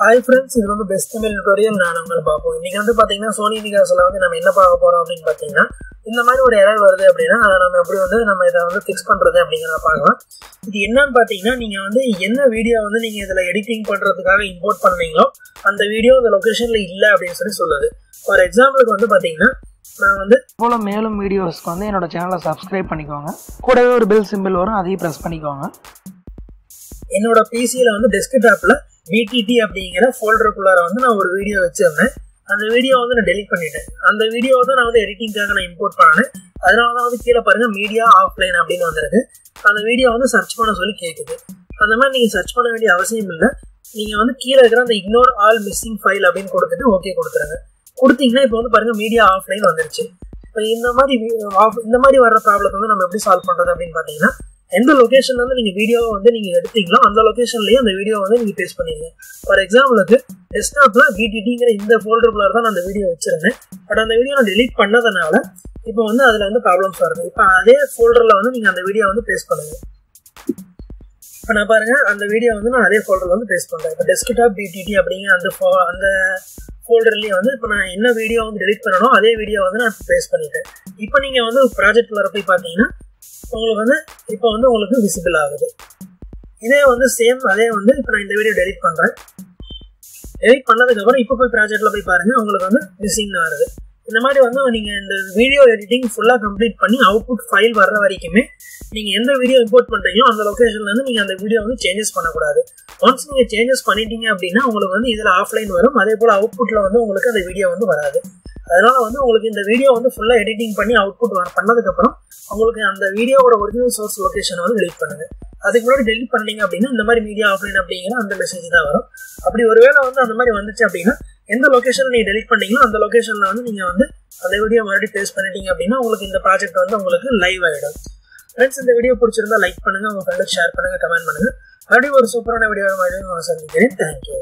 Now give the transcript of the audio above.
Hi friends இது வந்து best Tamil tutorial நான் உங்களை பார்ப்போம். இன்னைக்கு வந்து பார்த்தீங்கன்னா சோனி விகாஸில் வந்து நம்ம என்ன பார்க்க போகிறோம் அப்படின்னு பார்த்தீங்கன்னா இந்த மாதிரி ஒரு எரர் வருது அப்படின்னா அதை நம்ம எப்படி வந்து நம்ம இதை வந்து ஃபிக்ஸ் பண்ணுறது அப்படிங்கிறத பார்க்கலாம். இது என்னன்னு பார்த்தீங்கன்னா நீங்கள் வந்து என்ன வீடியோ வந்து நீங்கள் இதில் எடிட்டிங் பண்ணுறதுக்காக இம்போர்ட் பண்ணீங்களோ அந்த வீடியோ அந்த லொக்கேஷனில் இல்லை அப்படின்னு சொல்லி சொல்லுது. ஃபார் எக்ஸாம்பிளுக்கு வந்து பார்த்தீங்கன்னா நான் வந்து போல் மேலும் வீடியோஸ்க்கு வந்து என்னோட சேனலை சப்ஸ்கிரைப் பண்ணிக்கோங்க. கூடவே ஒரு பெல் சிம்பிள் வரும் அதையும் ப்ரெஸ் பண்ணிக்கோங்க. என்னோட பிசியில் வந்து டெஸ்க்டாப்பில் டிடிடி அப்படிங்கிற ஃபோல்டருக்குள்ளார வந்து நான் ஒரு வீடியோ வச்சிருந்தேன். அந்த வீடியோ வந்து நான் டெலிட் பண்ணிட்டேன். அந்த வீடியோ தான் நான் வந்து எடிட்டிங்காக நான் இம்போர்ட் பண்ணேன். அதனால தான் வந்து கீழே பாருங்க மீடியா ஆஃப்லைன் அப்படின்னு வந்துருக்கு. அந்த வீடியோ வந்து சர்ச் பண்ண சொல்லி கேட்குது அந்த மாதிரி நீங்கள் சர்ச் பண்ண வேண்டிய அவசியம் இல்லை. நீங்கள் வந்து கீழே இருக்கிற அந்த இக்னோர் ஆல் மிஸ்ஸிங் ஃபைல் அப்படின்னு கொடுத்துட்டு ஓகே கொடுத்துருங்க. கொடுத்தீங்கன்னா இப்போ வந்து பாருங்க மீடியா ஆஃப்லைன் வந்துருச்சு. இப்போ இந்த மாதிரி இந்த மாதிரி வர்ற ப்ராப்ளத்தை வந்து நம்ம எப்படி சால்வ் பண்ணுறது அப்படின்னு பார்த்தீங்கன்னா எந்த லொகேஷன்ல இருந்து நீங்க வீடியோவை வந்து நீங்க எடுத்தீங்களோ அந்த லொகேஷன்லயே அந்த வீடியோ வந்து நீங்க பேஸ்ட் பண்ணிடுங்க. ஃபார் எக்ஸாம்பிளுக்கு டெஸ்க்டாப்ல விடிடிங்கிற இந்த ஃபோல்டருக்குள்ள தான் நான் அந்த வீடியோ வச்சிருந்தேன். பட் அந்த வீடியோ நான் delete பண்ணதுனால இப்போ வந்து அதுல வந்து ப்ராப்ளம்ஸ் வருது. இப்போ அதே ஃபோல்டர்ல வந்து நீங்க அந்த வீடியோ வந்து பேஸ்ட் பண்ணுங்க. இப்போ நான் பாருங்க அந்த வீடியோ வந்து நான் அதே ஃபோல்டர்ல வந்து பேஸ்ட் பண்றேன். இப்போ டெஸ்க்டாப் பிடிடி அப்படிங்கிற அந்த அந்த ஃபோல்டர்லயே வந்து இப்போ நான் என்ன வீடியோ வந்து டெலிட் பண்ணனோ அதே வீடியோ வந்து நான் பேஸ்ட் பண்ணிட்டேன். இப்போ நீங்க வந்து ப்ராஜெக்ட் வர போய் பார்த்தீங்கன்னா உங்களுக்கு வந்து இப்போ வந்து உங்களுக்கு விசிபிள் ஆகுது. இதே வந்து சேம் அதே வந்து இப்போ நான் இந்த வீடியோ டெலிட் பண்ணுறேன் டெலிட் பண்ணதுக்கப்புறம் இப்போ போய் ப்ராஜெக்டில் போய் பாருங்க உங்களுக்கு வந்து மிஸ்ஸிங்னு வருது. இந்த மாதிரி வந்து நீங்கள் இந்த வீடியோ எடிட்டிங் ஃபுல்லாக கம்ப்ளீட் பண்ணி அவுட்புட் ஃபைல் வர்ற வரைக்குமே நீங்கள் எந்த வீடியோ இம்போர்ட் பண்ணுறீங்களோ அந்த லொக்கேஷன்லேருந்து நீங்கள் அந்த வீடியோ வந்து சேஞ்சஸ் பண்ணக்கூடாது. ஒன்ஸ் நீங்கள் சேஞ்சஸ் பண்ணிட்டீங்க அப்படின்னா உங்களுக்கு வந்து இதில் ஆஃப்லைன் வரும். அதே போல் அவுட்புட்டில் வந்து உங்களுக்கு அந்த வீடியோ வந்து வராது. அதனால வந்து உங்களுக்கு இந்த வீடியோ வந்து ஃபுல்லாக எடிட்டிங் பண்ணி அவுட்புட் பண்ணதுக்கப்புறம் உங்களுக்கு அந்த வீடியோவோட ஒரிஜினல் சோர்ஸ் லொக்கேஷன் வந்து டெலிட் பண்ணுங்க. அதுக்கு முன்னாடி டெலிட் பண்ணீங்க அப்படின்னா இந்த மாதிரி மீடியா ஆஃப்லைன் அப்படிங்கிற அந்த மெசேஜ் தான் வரும். அப்படி ஒருவேளை வந்து அந்த மாதிரி வந்துச்சு அப்படின்னா எந்த லொக்கேஷன் நீங்கள் டெலிட் பண்ணீங்களோ அந்த லொக்கேஷனில் வந்து நீங்கள் வந்து அந்த வீடியோ மறுபடியும் பேஸ் பண்ணிட்டீங்க அப்படின்னா உங்களுக்கு இந்த ப்ராஜெக்ட் வந்து உங்களுக்கு லைவ் ஆகிடும் ஃப்ரெண்ட்ஸ் இந்த வீடியோ பிடிச்சிருந்தா லைக் பண்ணுங்க உங்க ஃப்ரெண்டுக்கு ஷேர் பண்ணுங்க கமெண்ட் பண்ணுங்க. மறுபடியும் ஒரு சூப்பரான வீடியோ மறுபடியும் சந்திக்கிறேன். தேங்க்யூ